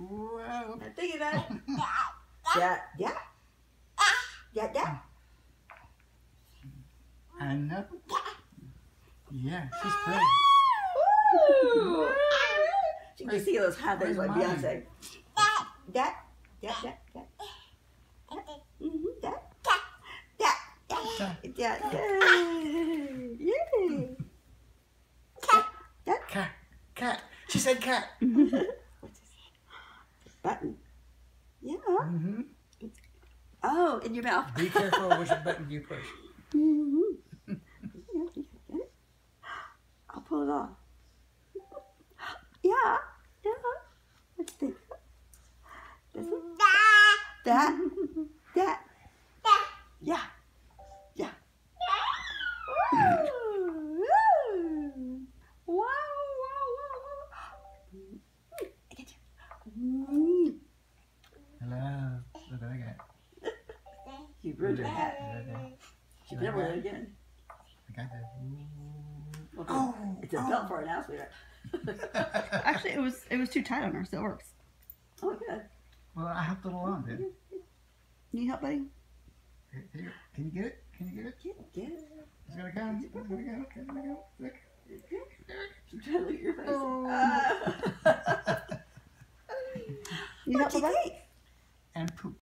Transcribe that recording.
Whoa. Now think it. Yeah, yeah. Yeah, yeah. Another. Yeah, she's pretty. Woo! You can see those Where's like mine? Beyonce. That, that, that, that. That, that, that, that, that. Yeah. Cat. Cat. She said cat. What's this? Button. Yeah. Mm-hmm. Oh, in your mouth. Be careful which button you push. Mm-hmm. I'll pull it off. Yeah, yeah. Let's think. This one? That. That. Yeah. You ruined your hat. Okay. You never wear it again. I got that. Okay. Oh, It's a belt for an athlete. Actually, it was it was too tight on her, so it works. Oh, good. Well, I helped it along, did Need help, buddy? Here, here. Can you get it? Can you get it? Get, get it. It's gonna come. It's gonna go. It's gonna go. Look. I'm trying to look at your face. Oh. Ah. Need help, What you buddy?